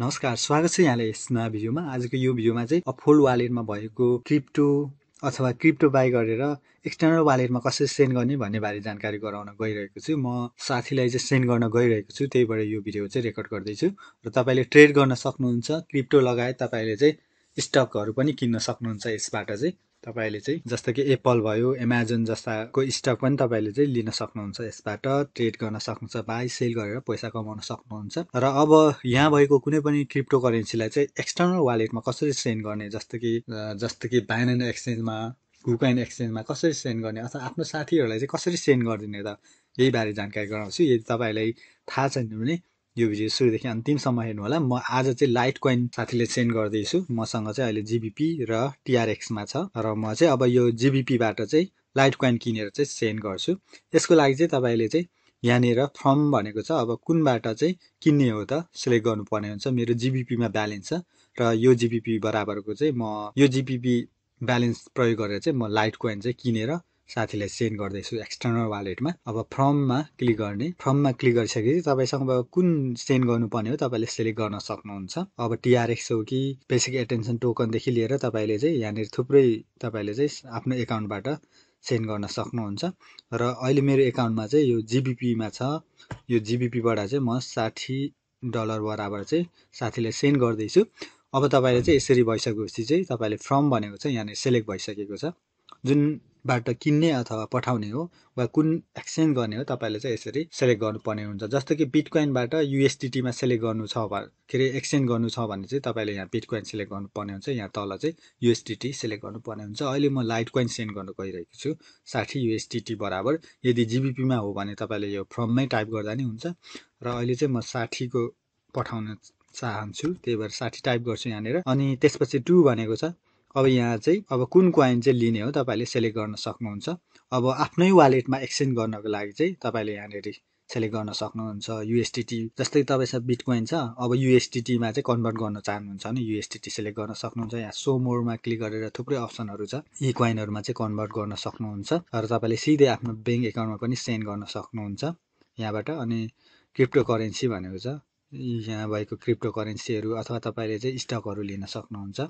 नमस्कार स्वागत छ यहाँलाई यस नयाँ भिडियोमा। आजको यो भिडियोमा चाहिँ अफोल्ड वालेटमा भएको क्रिप्टो अथवा क्रिप्टो बाई गरेर एक्सटर्नल वालेटमा कसरी सेन्ड गर्ने भन्ने बारे जानकारी गराउन गइरहेको छु। म साथीलाई चाहिँ सेन्ड गर्न गइरहेको छु त्यही भएर यो भिडियो चाहिँ रेकर्ड गर्दैछु। र तपाईँले ट्रेड गर्न सक्नुहुन्छ क्रिप्टो लगायत तपाईँले चाहिँ स्टकहरू पनि किन्न सक्नुहुन्छ यसबाट चाहिँ। तपाईँले चाहिँ जस्तो कि एप्पल भयो एमाजोन जस्ताको स्टक पनि तपाईँले चाहिँ लिन सक्नुहुन्छ यसबाट ट्रेड गर्न सक्नुहुन्छ बाई सेल गरेर पैसा कमाउन सक्नुहुन्छ। र अब यहाँ भएको कुनै पनि क्रिप्टो करेन्सीलाई चाहिँ एक्सटर्नल वालेटमा कसरी सेन्ड गर्ने जस्तो कि जस्तो कि बाइनेन्स एक्सचेन्जमा कुकाइन एक्सचेन्जमा कसरी सेन्ड गर्ने अथवा आफ्नो साथीहरूलाई चाहिँ कसरी सेन्ड गरिदिने त यही बारे जानकारी गराउँछु। यदि तपाईँलाई थाहा छैन भने यो भिडियो सुरुदेखि अन्तिमसम्म हेर्नु होला। म आज चाहिँ लाइट कोइन साथीले सेन्ड गर्दैछु। मसँग चाहिँ अहिले जिबिपी र टिआरएक्समा छ र म चाहिँ अब यो जिबिपीबाट चाहिँ लाइट कोइन किनेर चाहिँ सेन्ड गर्छु। यसको लागि चाहिँ तपाईँले चाहिँ यहाँनिर फर्म भनेको छ अब कुनबाट चाहिँ किन्ने हो त सिलेक्ट गर्नुपर्ने हुन्छ। मेरो जिबिपीमा ब्यालेन्स छ र यो जिबिपी बराबरको चाहिँ म यो जिबिपी ब्यालेन्स प्रयोग गरेर चाहिँ म लाइट कोइन चाहिँ किनेर साथीलाई सेन्ड गर्दैछु एक्सटर्नल वालेटमा अब फर्ममा क्लिक गर्ने। फर्ममा क्लिक गरिसकेपछि तपाईँसँग कुन सेन्ड गर्नुपर्ने हो तपाईँले सेलेक्ट गर्न सक्नुहुन्छ। अब टिआरएक्स हो कि बेसिक एटेन्सन टोकनदेखि लिएर तपाईँले चाहिँ यहाँनिर थुप्रै तपाईँले चाहिँ आफ्नो एकाउन्टबाट सेन्ड गर्न सक्नुहुन्छ। र अहिले मेरो एकाउन्टमा चाहिँ यो जिबिपीमा छ। यो जिबिपीबाट चाहिँ म साठी डलर बराबर चाहिँ साथीलाई सेन्ड गर्दैछु। अब तपाईँले चाहिँ यसरी भइसकेपछि चाहिँ तपाईँले फर्म भनेको चाहिँ यहाँनिर सेलेक्ट भइसकेको छ। जुनबाट किन्ने अथवा पठाउने हो वा कुन एक्सचेन्ज गर्ने हो तपाईँले चाहिँ यसरी सेलेक्ट गर्नुपर्ने हुन्छ। जस्तो कि बिटकोइनबाट युएसटिटीमा सेलेक्ट गर्नु छ के अरे एक्सचेन्ज गर्नु छ भने चाहिँ तपाईँले यहाँ बिटकोइन सेलेक्ट गर्नुपर्ने हुन्छ। यहाँ तल चाहिँ युएसटिटी सेलेक्ट गर्नुपर्ने हुन्छ। अहिले म लाइट कोइन सेन्ड गर्नु गइरहेको छु साठी युएसटिटी बराबर। यदि जिबिपीमा हो भने तपाईँले यो फर्ममै टाइप गर्दा नि हुन्छ। र अहिले चाहिँ म साठीको पठाउन चाहन्छु त्यही भएर साठी टाइप गर्छु यहाँनिर। अनि त्यसपछि टु भनेको छ। अब यहाँ चाहिँ अब कुन कोइन चाहिँ लिने हो तपाईँले सेलेक्ट गर्न सक्नुहुन्छ? अब आफ्नै वालेटमा एक्सचेन्ज गर्नको लागि चाहिँ तपाईँले यहाँनिर सेलेक्ट गर्न सक्नुहुन्छ। युएसटिटी जस्तै तपाईँसँग बिटकोइन छ अब युएसटिटीमा चाहिँ कन्भर्ट गर्न चाहनुहुन्छ भने युएसटिटी सेलेक्ट गर्न सक्नुहुन्छ। यहाँ सो मोडमा क्लिक गरेर थुप्रै अप्सनहरू छ। यी कोइनहरूमा चाहिँ कन्भर्ट गर्न सक्नुहुन्छ र तपाईँले सिधै आफ्नो ब्याङ्क एकाउन्टमा पनि सेन्ड गर्न सक्नुहुन्छ यहाँबाट। अनि क्रिप्टो करेन्सी भनेको छ। यहाँ भएको क्रिप्टो करेन्सीहरू अथवा तपाईँले चाहिँ स्टकहरू लिन सक्नुहुन्छ।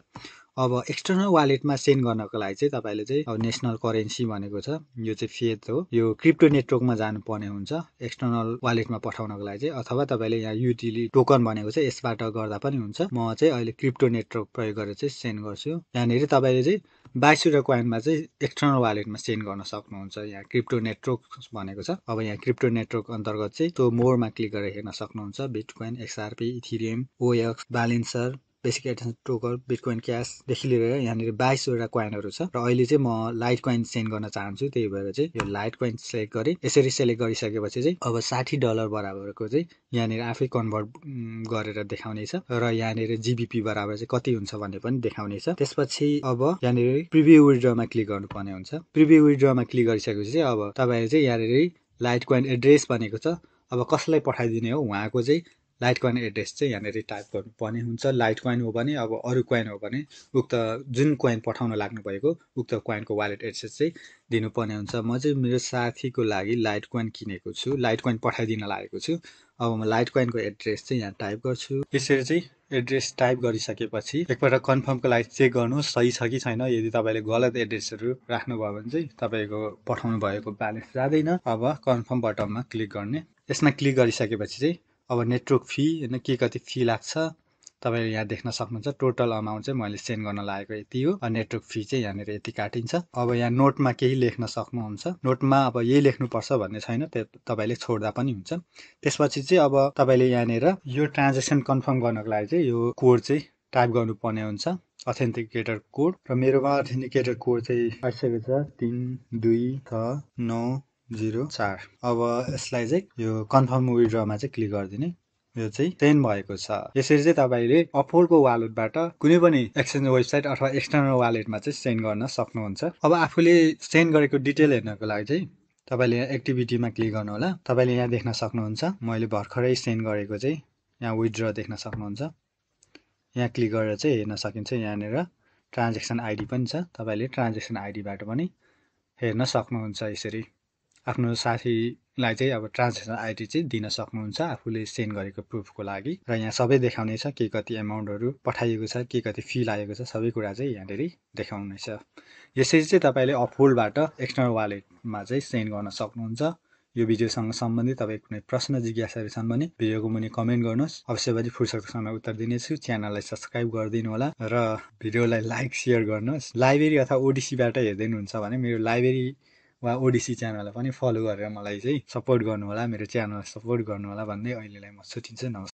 अब एक्सटर्नल वालेटमा सेन्ड गर्नको लागि चाहिँ तपाईँले चाहिँ अब नेसनल करेन्सी भनेको छ यो चाहिँ फेथ हो। यो क्रिप्टो नेटवर्कमा जानुपर्ने हुन्छ एक्सटर्नल वालेटमा पठाउनको लागि चाहिँ अथवा तपाईँले यहाँ युटिली टोकन भनेको चाहिँ यसबाट गर्दा पनि हुन्छ। म चाहिँ अहिले क्रिप्टो नेटवर्क प्रयोग गरेर चाहिँ सेन्ड गर्छु। यहाँनिर तपाईँले चाहिँ बाइसवटा कोइनमा चाहिँ एक्सटर्नल वालेटमा सेन्ड गर्न सक्नुहुन्छ यहाँ क्रिप्टो नेटवर्क भनेको छ। अब यहाँ क्रिप्टो नेटवर्क अन्तर्गत चाहिँ त्यो मोरमा क्लिक गरेर हेर्न सक्नुहुन्छ। Bitcoin XRP ethereum OX balancer basic attention token bitcoin क्यासदेखि लिएर यहाँनिर बाइसवटा कोइनहरू छ। र अहिले चाहिँ म लाइट कोइन सेन्ड गर्न चाहन्छु त्यही भएर चाहिँ यो लाइट कोइन सेलेक्ट गरेँ। यसरी सेलेक्ट गरिसकेपछि चाहिँ अब साठी डलर बराबरको चाहिँ यहाँनिर आफै कन्भर्ट गरेर देखाउनेछ र यहाँनिर जिबिपी बराबर चाहिँ कति हुन्छ भन्ने पनि देखाउनेछ त्यसपछि अब यहाँनिर प्रिभ्यू विड्रमा क्लिक गर्नुपर्ने हुन्छ। प्रिभ्यू विड्रमा क्लिक गरिसकेपछि चाहिँ अब तपाईँले चाहिँ यहाँनिर लाइट कोइन एड्रेस भनेको छ। अब कसलाई पठाइदिने हो? उहाँको चाहिँ लाइट कोइन एड्रेस चाहिँ यहाँनिर टाइप गर्नुपर्ने हुन्छ। लाइट कोइन हो भने अब अरू कोइन हो भने उक्त जुन कोइन पठाउन लाग्नु भएको उक्त कोइनको वालेट एड्रेस चाहिँ दिनुपर्ने हुन्छ। म चाहिँ मेरो साथीको लागि लाइट कोइन किनेको छु लाइट कोइन पठाइदिन लागेको छु। अब म लाइट कोइनको एड्रेस चाहिँ यहाँ टाइप गर्छु। यसरी चाहिँ एड्रेस टाइप गरिसकेपछि एकपल्ट कन्फर्मको लागि चेक गर्नु सही छ कि छैन। यदि तपाईँले गलत एड्रेसहरू राख्नुभयो भने चाहिँ तपाईँको पठाउनु भएको ब्यालेन्स जाँदैन। अब कन्फर्म बटनमा क्लिक गर्ने। यसमा क्लिक गरिसकेपछि चाहिँ अब नेटवर्क फी होइन के कति फी लाग्छ तपाईँले यहाँ देख्न सक्नुहुन्छ टोटल अमाउन्ट चाहिँ मैले सेन्ड गर्न लागेको यति हो। नेटवर्क फी चाहिँ यहाँनिर यति काटिन्छ। अब यहाँ नोटमा केही लेख्न सक्नुहुन्छ। नोटमा अब यही लेख्नुपर्छ भन्ने छैन त्यो तपाईँले छोड्दा पनि हुन्छ। त्यसपछि चाहिँ अब तपाईँले यहाँनिर यो ट्रान्जेक्सन कन्फर्म गर्नको लागि चाहिँ यो कोड चाहिँ टाइप गर्नुपर्ने हुन्छ। अथेन्टिकेटर कोड र मेरोमा अथेन्टिकेटर कोड चाहिँ आइसकेको छ। तिन दुई छ नौ जिरो चार। अब यसलाई चाहिँ यो कन्फर्म विड्रमा चाहिँ क्लिक गरिदिने। यो चाहिँ सेन्ड भएको छ। यसरी चाहिँ तपाईँले अफोल्डको वालेटबाट कुनै पनि एक्सचेन्ज वेबसाइट अथवा एक्सटर्नल वालेटमा चाहिँ सेन्ड गर्न सक्नुहुन्छ। अब आफूले सेन्ड गरेको डिटेल हेर्नको लागि चाहिँ तपाईँले एक्टिभिटीमा क्लिक गर्नु होला तपाईँले यहाँ देख्न सक्नुहुन्छ। मैले भर्खरै सेन्ड गरेको चाहिँ यहाँ विथड्र देख्न सक्नुहुन्छ। यहाँ क्लिक गरेर चाहिँ हेर्न सकिन्छ यहाँनिर। ट्रान्जेक्सन आइडी पनि छ। तपाईँले ट्रान्जेक्सन आइडीबाट पनि हेर्न सक्नुहुन्छ यसरी। आफ्नो साथीलाई चाहिँ अब ट्रान्जेक्सन आइडी चाहिँ दिन सक्नुहुन्छ आफूले सेन्ड गरेको प्रुफको लागि। र यहाँ सबै देखाउने छ के कति एमाउन्टहरू पठाइएको छ के कति फी लागेको छ सबै कुरा चाहिँ यहाँनिर देखाउनेछ यसरी चाहिँ तपाईँले अफोल्डबाट एक्सटर्नल वालेटमा चाहिँ सेन्ड गर्न सक्नुहुन्छ। यो भिडियोसँग सम्बन्धित तपाईँ कुनै प्रश्न जिज्ञासाहरू छन् भने भिडियोको मुनि कमेन्ट गर्नुहोस्। अवश्यवादी फुर्सदको समय उत्तर दिनेछु। च्यानललाई सब्सक्राइब गरिदिनु होला र भिडियोलाई लाइक सेयर गर्नुहोस्। लाइब्रेरी अथवा ओडिसीबाट हेर्दै हुनुहुन्छ भने मेरो लाइब्रेरी वा ओडिसी च्यानललाई पनि फलो गरेर मलाई चाहिँ सपोर्ट गर्नुहोला मेरो च्यानल सपोर्ट गर्नुहोला भन्दै अहिलेलाई म छुट्टिन्छु नमस्कार।